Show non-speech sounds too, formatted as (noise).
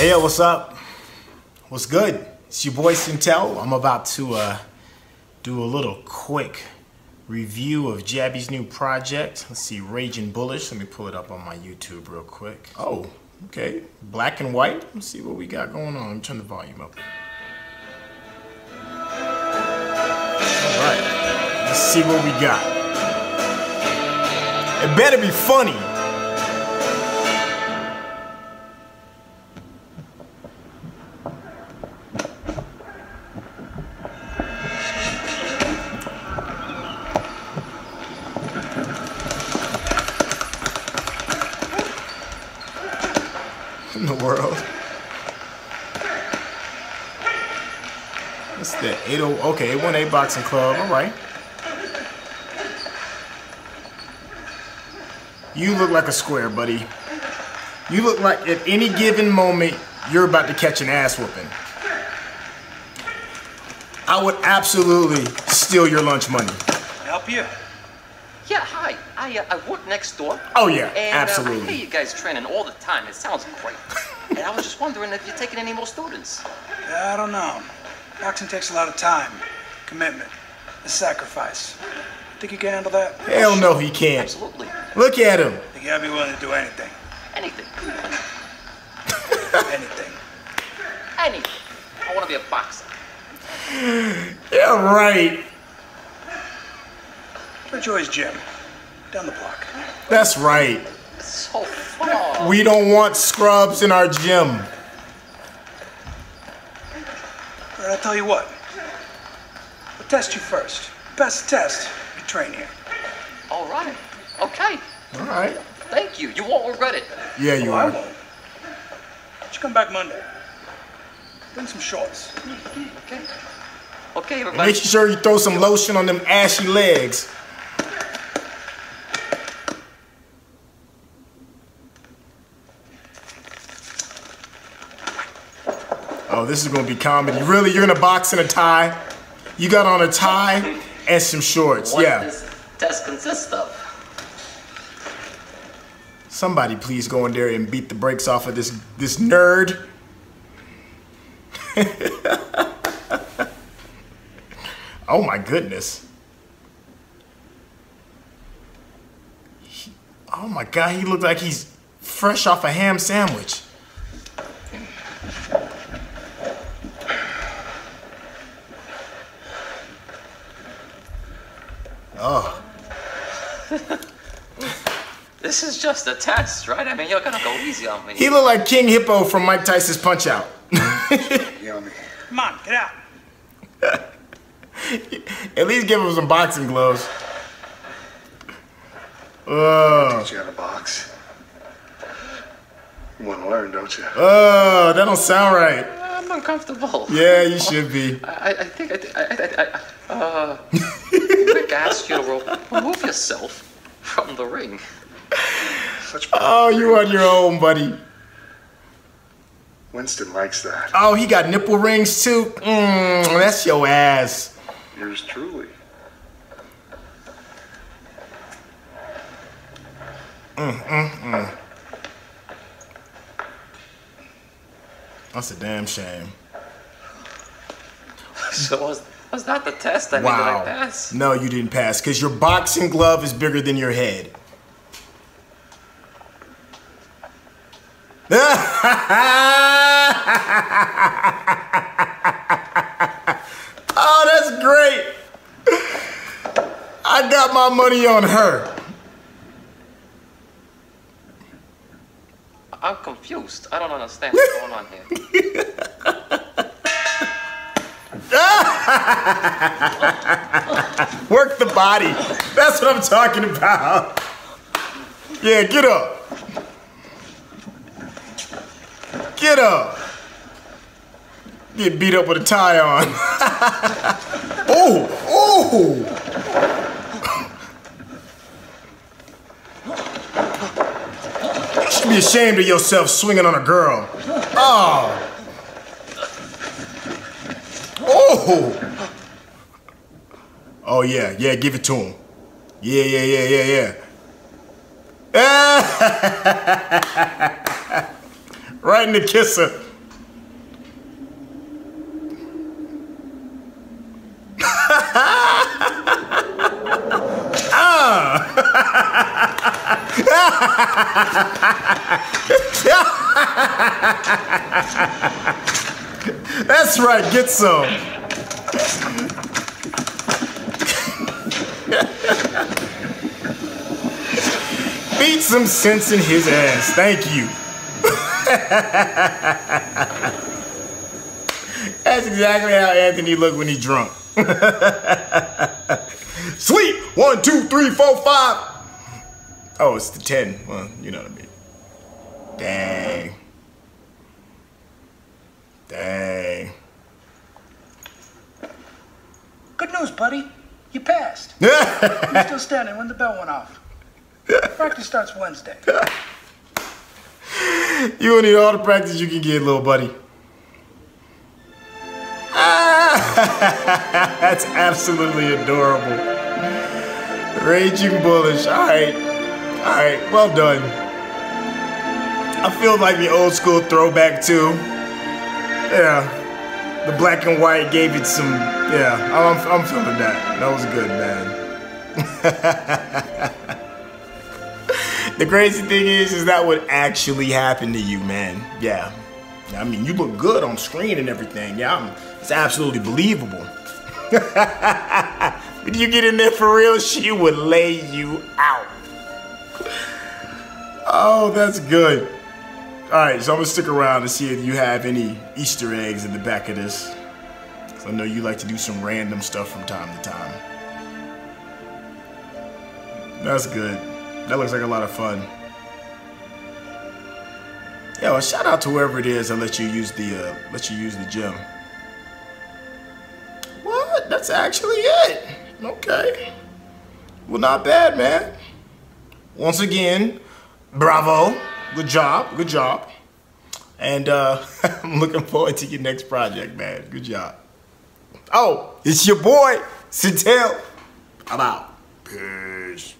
Hey, yo, what's up? What's good? It's your boy Syntell. I'm about to uh, do a little quick review of Jaby's new project. Let's see, Raging Bullish. Let me pull it up on my YouTube real quick. Oh, okay. Black and white. Let's see what we got going on. Let me turn the volume up. All right. Let's see what we got. It better be funny. In the world. What's that? 80 okay, 818 Boxing Club. All right. You look like a square, buddy. You look like at any given moment you're about to catch an ass whooping. I would absolutely steal your lunch money. Help you? Yeah, hi. I uh, I work next door. Oh yeah, and, absolutely. Uh, I hear you guys training all the time. It sounds great. (laughs) and I was just wondering if you're taking any more students. I don't know. Boxing takes a lot of time, commitment, a sacrifice. Think you can handle that? Hell no, he can't. Absolutely. Look at him. Think you would be willing to do anything? Anything. (laughs) Anything. Anything. I want to be a boxer. Yeah, right. Where's Joy's gym? Down the block. That's right. So far. We don't want scrubs in our gym. All right, I'll tell you what. I'll test you first. Best test, you train here. All right. Okay. All right. Thank you. You won't regret it. Yeah, you Oh, I are. won't. You come back Monday. Bring some shorts. Okay. Okay, everybody. Make sure you throw some lotion on them ashy legs. This is gonna be comedy. Really, you're gonna box in a tie? You got on a tie and some shorts. What Yeah. does this test consist of? Somebody please go in there and beat the brakes off of this this nerd. (laughs) oh my goodness. He- oh my god, he looked like he's fresh off a ham sandwich. This is just a test, right? I mean, you're gonna go easy on me. he looked like King Hippo from Mike Tyson's Punch Out. (laughs) Come on, get out. (laughs) At least give him some boxing gloves. Oh, Teach you how to box. You want to learn, don't you? oh, that don't sound right. I'm uncomfortable. Yeah, you should be. (laughs) I, I think I, thi- I, I, I, uh, Rick asked you to remove yourself from the ring. Such. (laughs) Oh, you on your own, buddy. Winston likes that. Oh, he got nipple rings too. Mmm, that's your ass. Yours truly. Mm, mm, mm. That's a damn shame. (laughs) So was was that the test? I mean, did Wow. I pass? No, you didn't pass because your boxing glove is bigger than your head. (laughs) oh, that's great. I got my money on her. I'm confused. I don't understand what's going on here. (laughs) Work the body. That's what I'm talking about. Yeah, get up. Get up. Get beat up with a tie on. (laughs) oh, oh. You should be ashamed of yourself swinging on a girl. Oh. Oh. Oh yeah, yeah, give it to him. Yeah, yeah, yeah, yeah, yeah. (laughs) right in the kisser. (laughs) Oh. (laughs) That's right, get some. (laughs) Beat some sense in his ass. Thank you. (laughs) That's exactly how Anthony looked when he's drunk. (laughs) Sweet. One, two, three, four, five. Oh, it's the ten. Well, you know what I mean. Dang. Dang. Good news, buddy. You passed. (laughs) You're still standing when the bell went off. Practice starts Wednesday. (laughs) You will need all the practice you can get, little buddy. Ah, (laughs) that's absolutely adorable. Raging bullish. All right. All right. Well done. I feel like the old school throwback too. Yeah. The black and white gave it some. Yeah. I'm, I'm feeling that. That was good, man. (laughs) the crazy thing is, is that would actually happen to you, man. Yeah. I mean, you look good on screen and everything. Yeah, I'm, it's absolutely believable. (laughs) when you get in there for real, she would lay you out. Oh, that's good. All right, so I'm gonna stick around to see if you have any Easter eggs in the back of this. I know you like to do some random stuff from time to time. That's good. That looks like a lot of fun. Yeah, well, shout out to whoever it is that let you use the uh, let you use the gym. What? That's actually it. Okay. Well, not bad, man. Once again, bravo. Good job. Good job. And uh, (laughs) I'm looking forward to your next project, man. Good job. Oh, it's your boy, Syntell. I'm out. Peace.